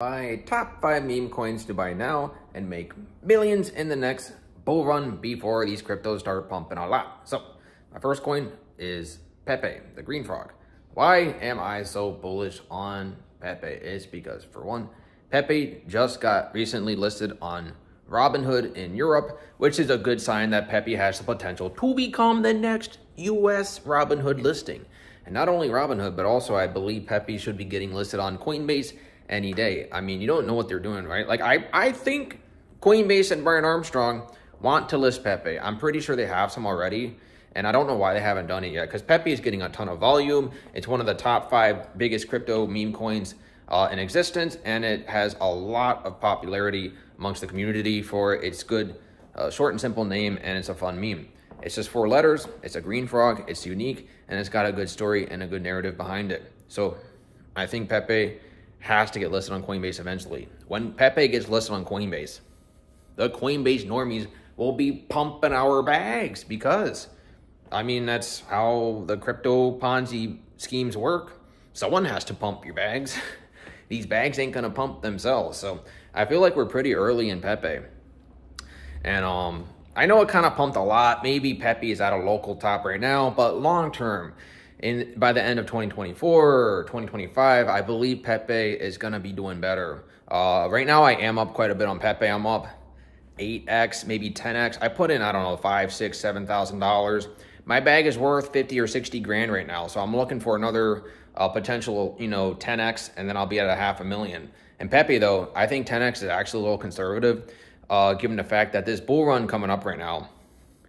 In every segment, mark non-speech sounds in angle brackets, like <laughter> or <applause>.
Buy top five meme coins to buy now and make millions in the next bull run before these cryptos start pumping a lot. So my first coin is Pepe, the green frog. Why am I so bullish on Pepe? It's because for one, Pepe just got recently listed on Robinhood in Europe, which is a good sign that Pepe has the potential to become the next US Robinhood listing. And not only Robinhood, but also I believe Pepe should be getting listed on Coinbase any day. I mean, you don't know what they're doing, right? Like, I, I think Coinbase and Brian Armstrong want to list Pepe. I'm pretty sure they have some already. And I don't know why they haven't done it yet because Pepe is getting a ton of volume. It's one of the top five biggest crypto meme coins uh, in existence, and it has a lot of popularity amongst the community for its good, uh, short and simple name, and it's a fun meme. It's just four letters, it's a green frog, it's unique, and it's got a good story and a good narrative behind it. So I think Pepe has to get listed on Coinbase eventually. When Pepe gets listed on Coinbase, the Coinbase normies will be pumping our bags because, I mean, that's how the crypto Ponzi schemes work. Someone has to pump your bags. <laughs> These bags ain't gonna pump themselves. So I feel like we're pretty early in Pepe. And um, I know it kind of pumped a lot. Maybe Pepe is at a local top right now, but long term, in by the end of 2024 or 2025, I believe Pepe is going to be doing better. Uh, right now, I am up quite a bit on Pepe. I'm up 8x, maybe 10x. I put in, I don't know, five, six, seven thousand dollars. My bag is worth 50 or 60 grand right now. So I'm looking for another uh, potential, you know, 10x, and then I'll be at a half a million. And Pepe, though, I think 10x is actually a little conservative, uh, given the fact that this bull run coming up right now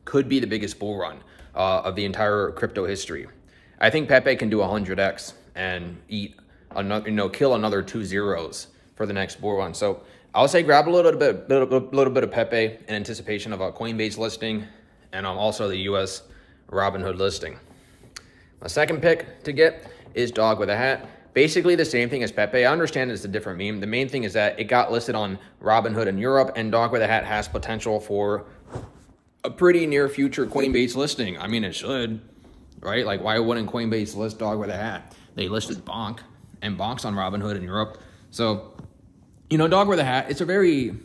could be the biggest bull run uh, of the entire crypto history. I think Pepe can do 100x and eat another, you know, kill another two zeros for the next bull run. So I'll say grab a little bit, little, little bit of Pepe in anticipation of a Coinbase listing and um, also the U.S. Robinhood listing. My second pick to get is Dog with a Hat. Basically the same thing as Pepe. I understand it's a different meme. The main thing is that it got listed on Robinhood in Europe, and Dog with a Hat has potential for a pretty near future Coinbase listing. I mean, it should right? Like, why wouldn't Coinbase list Dog with a Hat? They listed Bonk, and Bonk's on Robinhood in Europe. So, you know, Dog with a Hat, it's a very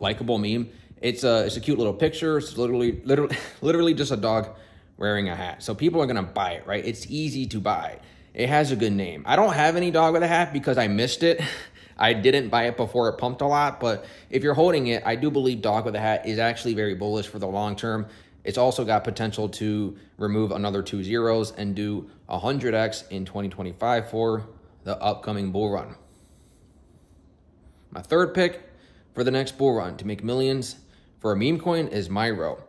likable meme. It's a, it's a cute little picture. It's literally, literally, <laughs> literally just a dog wearing a hat. So people are going to buy it, right? It's easy to buy. It has a good name. I don't have any dog with a hat because I missed it. <laughs> I didn't buy it before it pumped a lot, but if you're holding it, I do believe dog with a hat is actually very bullish for the long term. It's also got potential to remove another two zeros and do 100x in 2025 for the upcoming bull run. My third pick for the next bull run to make millions for a meme coin is Myro.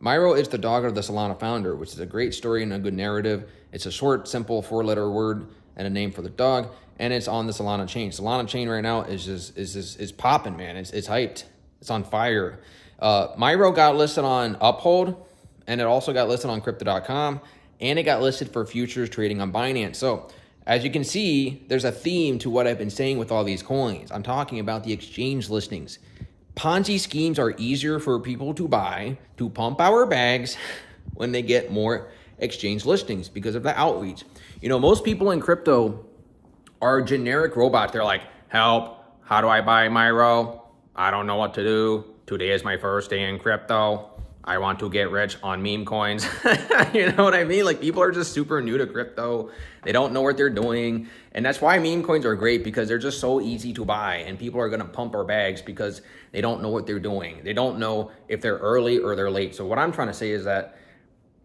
Myro is the dog of the Solana founder, which is a great story and a good narrative. It's a short, simple four-letter word and a name for the dog, and it's on the Solana chain. Solana chain right now is just is just is popping, man. It's it's hyped. It's on fire. Uh, Myro got listed on Uphold, and it also got listed on Crypto.com, and it got listed for futures trading on Binance. So as you can see, there's a theme to what I've been saying with all these coins. I'm talking about the exchange listings. Ponzi schemes are easier for people to buy to pump our bags <laughs> when they get more exchange listings because of the outreach. You know, most people in crypto are generic robots. They're like, help, how do I buy Myro? I don't know what to do. Today is my first day in crypto. I want to get rich on meme coins. <laughs> you know what I mean? Like people are just super new to crypto. They don't know what they're doing. And that's why meme coins are great because they're just so easy to buy and people are going to pump our bags because they don't know what they're doing. They don't know if they're early or they're late. So what I'm trying to say is that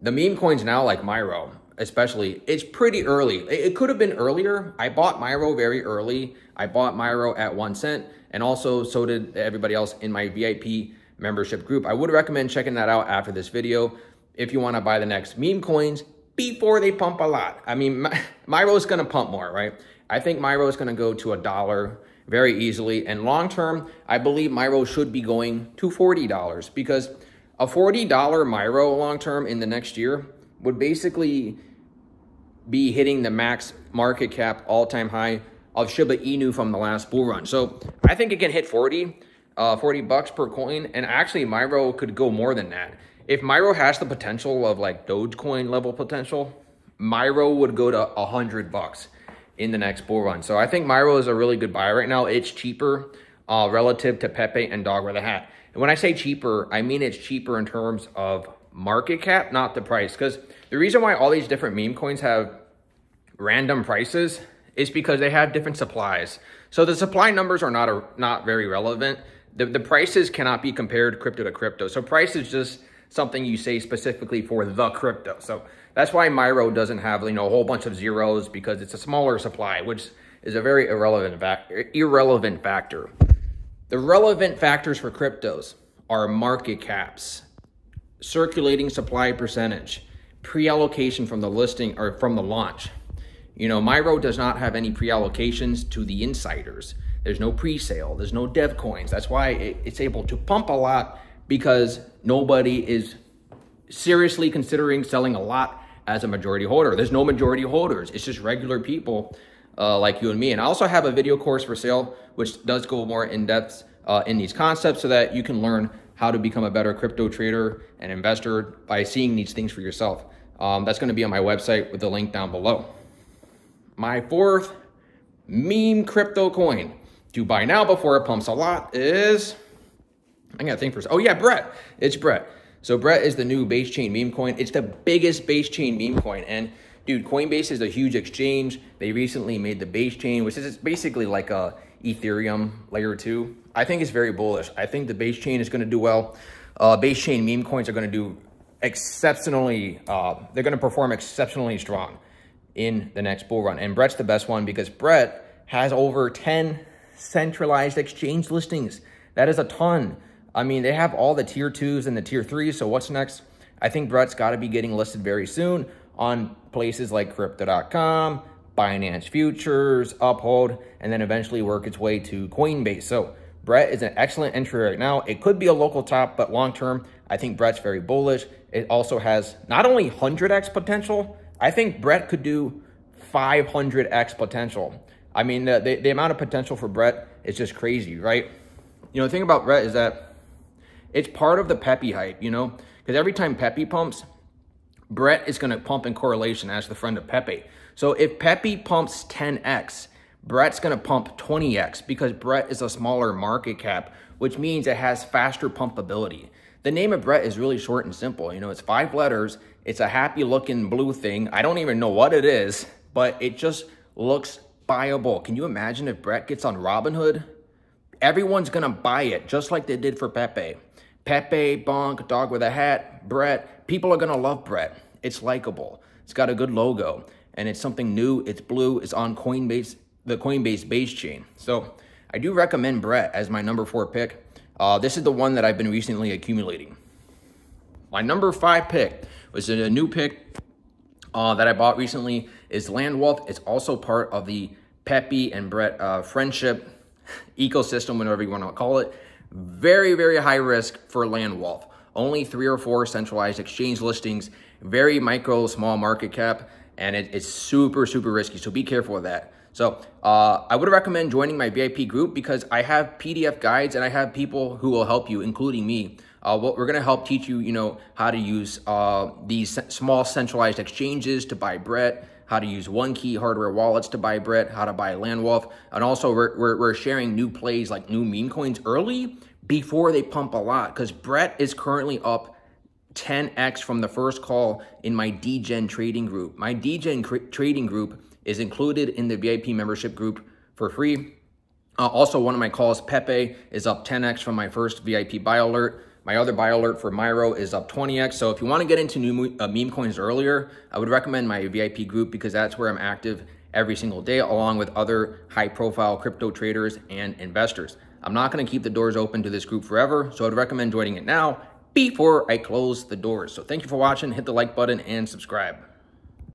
the meme coins now like Myro, especially, it's pretty early. It could have been earlier. I bought Myro very early. I bought Myro at one cent and also so did everybody else in my VIP membership group. I would recommend checking that out after this video if you want to buy the next meme coins before they pump a lot. I mean, my, <laughs> Myro is going to pump more, right? I think Myro is going to go to a dollar very easily. And long term, I believe Myro should be going to $40 because a $40 Myro long term in the next year would basically be hitting the max market cap all time high of Shiba Inu from the last bull run. So I think it can hit 40, uh, 40 bucks per coin. And actually Myro could go more than that. If Myro has the potential of like Dogecoin level potential, Myro would go to 100 bucks. in the next bull run. So I think Myro is a really good buy right now. It's cheaper uh, relative to Pepe and Dog with a Hat. And when I say cheaper, I mean it's cheaper in terms of market cap, not the price. Because the reason why all these different meme coins have random prices is because they have different supplies. So the supply numbers are not, a, not very relevant. The, the prices cannot be compared crypto to crypto. So price is just something you say specifically for the crypto. So that's why Myro doesn't have, you know, a whole bunch of zeros because it's a smaller supply, which is a very irrelevant, irrelevant factor. The relevant factors for cryptos are market caps, circulating supply percentage, pre-allocation from the listing or from the launch. You know, Myro does not have any pre-allocations to the insiders. There's no pre-sale, there's no dev coins. That's why it's able to pump a lot because nobody is seriously considering selling a lot as a majority holder. There's no majority holders. It's just regular people uh, like you and me. And I also have a video course for sale, which does go more in depth uh, in these concepts so that you can learn how to become a better crypto trader and investor by seeing these things for yourself. Um, that's going to be on my website with the link down below. My fourth meme crypto coin to buy now before it pumps a lot is, I got to think first. oh yeah, Brett. It's Brett. So Brett is the new base chain meme coin. It's the biggest base chain meme coin. And dude, Coinbase is a huge exchange. They recently made the base chain, which is basically like a Ethereum layer two. I think it's very bullish. I think the base chain is going to do well. Uh, base chain meme coins are going to do exceptionally, uh, they're going to perform exceptionally strong in the next bull run. And Brett's the best one because Brett has over 10 centralized exchange listings. That is a ton. I mean, they have all the tier twos and the tier threes. So what's next? I think Brett's got to be getting listed very soon on places like crypto.com, Binance Futures, Uphold, and then eventually work its way to Coinbase. So Brett is an excellent entry right now. It could be a local top, but long term, I think Brett's very bullish. It also has not only 100x potential, I think Brett could do 500x potential. I mean, the, the, amount of potential for Brett is just crazy, right? You know, the thing about Brett is that it's part of the Pepe hype, you know? Because every time Pepe pumps, Brett is going to pump in correlation as the friend of Pepe. So if Pepe pumps 10x, Brett's going to pump 20x because Brett is a smaller market cap, which means it has faster pumpability. The name of Brett is really short and simple. You know, it's five letters. It's a happy looking blue thing. I don't even know what it is, but it just looks buyable. Can you imagine if Brett gets on Robinhood? Everyone's going to buy it just like they did for Pepe. Pepe, Bonk, Dog with a Hat, Brett. People are going to love Brett. It's likable. It's got a good logo and it's something new. It's blue. It's on Coinbase, the Coinbase base chain. So I do recommend Brett as my number four pick. Uh, this is the one that I've been recently accumulating. My number five pick was a new pick uh, that I bought recently is Land. It's also part of the Pepe and Brett uh, friendship ecosystem, whatever you want to call it. Very, very high risk for Land Wolf. Only three or four centralized exchange listings, very micro, small market cap, and it, it's super, super risky. So be careful of that. So uh, I would recommend joining my VIP group because I have PDF guides and I have people who will help you, including me. Uh, we're going to help teach you, you know, how to use uh, these small centralized exchanges to buy Brett, how to use OneKey hardware wallets to buy Brett, how to buy Landwolf. And also we're, we're, we're sharing new plays like new meme coins early before they pump a lot because Brett is currently up 10x from the first call in my degen trading group. My degen trading group is included in the VIP membership group for free. Uh, also, one of my calls, Pepe, is up 10x from my first VIP buy alert. My other buy alert for Myro is up 20x. So if you want to get into new uh, meme coins earlier, I would recommend my VIP group because that's where I'm active every single day along with other high profile crypto traders and investors. I'm not going to keep the doors open to this group forever, so I'd recommend joining it now before I close the doors. So thank you for watching. Hit the like button and subscribe.